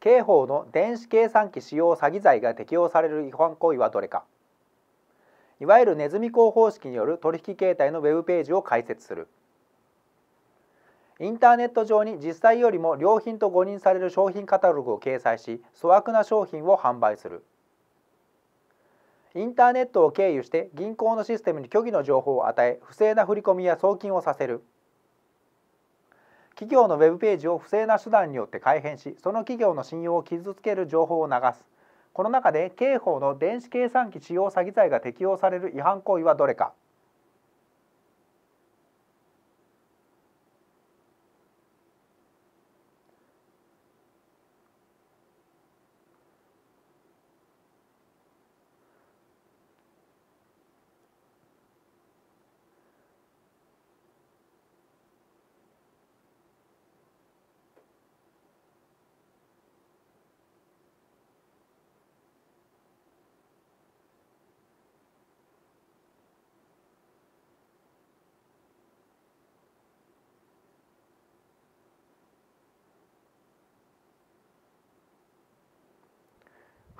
刑法の電子計算機使用詐欺罪が適用される違反行為はどれか。いわゆるネズミ講方式による取引形態のウェブページを開設する。インターネット上に実際よりも良品と誤認される商品カタログを掲載し粗悪な商品を販売する。インターネットを経由して銀行のシステムに虚偽の情報を与え不正な振り込みや送金をさせる。企業のウェブページを不正な手段によって改変しその企業の信用を傷つける情報を流す。この中で刑法の電子計算機使用詐欺罪が適用される違反行為はどれか。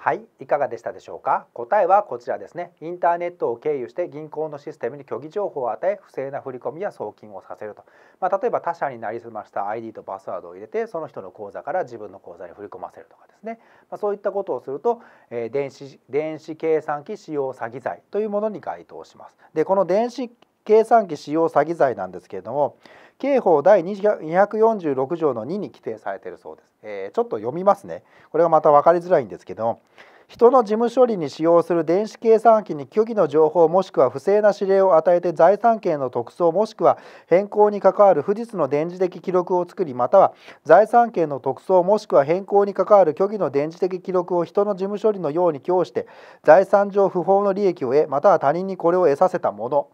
はいいかがでしたでしょうか？答えはこちらですね。インターネットを経由して銀行のシステムに虚偽情報を与え不正な振り込みや送金をさせると、まあ、例えば他社になりすました ID とパスワードを入れてその人の口座から自分の口座に振り込ませるとかですね、まあ、そういったことをすると、えー、電子電子計算機使用詐欺罪というものに該当します。でこの電子計算機使用詐欺罪なんですけれども刑法第246条の2に規定されているそうです、えー、ちょっと読みますね。これがまた分かりづらいんですけども人の事務処理に使用する電子計算機に虚偽の情報もしくは不正な指令を与えて財産権の特措もしくは変更に関わる不実の電磁的記録を作りまたは財産権の特措もしくは変更に関わる虚偽の電磁的記録を人の事務処理のように供して財産上不法の利益を得または他人にこれを得させたもの。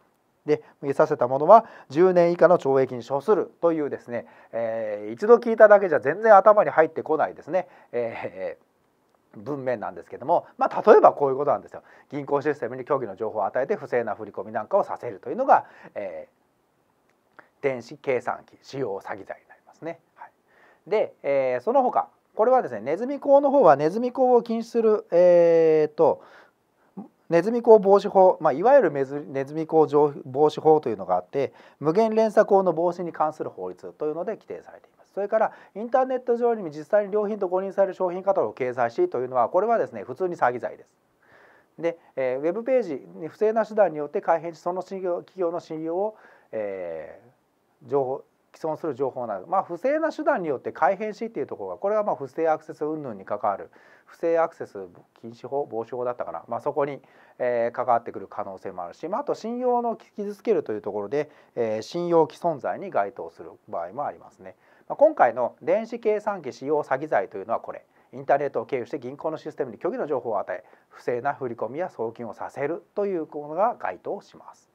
で得させたものは10年以下の懲役に処するというですね、えー、一度聞いただけじゃ全然頭に入ってこないですね、えー、文面なんですけども、まあ、例えばこういうことなんですよ。銀行システムに虚偽の情報を与えて不正な振り込みなんかをさせるというのが、えー、電子計算機使用詐欺罪になりますね。はい、で、えー、その他これはですねネズミ講の方はネズミ講を禁止する、えーとネズミ講防止法、まあ、いわゆるネズミ講防止法というのがあって無限連鎖講の防止に関する法律というので規定されています。それからインターネット上にも実際に良品と誤認される商品カタログを掲載しというのはこれはですね普通に詐欺罪です。で、えー、ウェブページに不正な手段によって改変しその企業の信用を、えー、情報既存する情報など、まあ、不正な手段によって改変しっていうところがこれはまあ不正アクセス云々に関わる不正アクセス禁止法防止法だったかな、まあ、そこに、えー、関わってくる可能性もあるし、まあ、あと信用の傷つけるというところで、えー、信用毀損罪に該当する場合もありますね。まあ、今回の電子計算機使用詐欺罪というのはこれインターネットを経由して銀行のシステムに虚偽の情報を与え不正な振り込みや送金をさせるというものが該当します。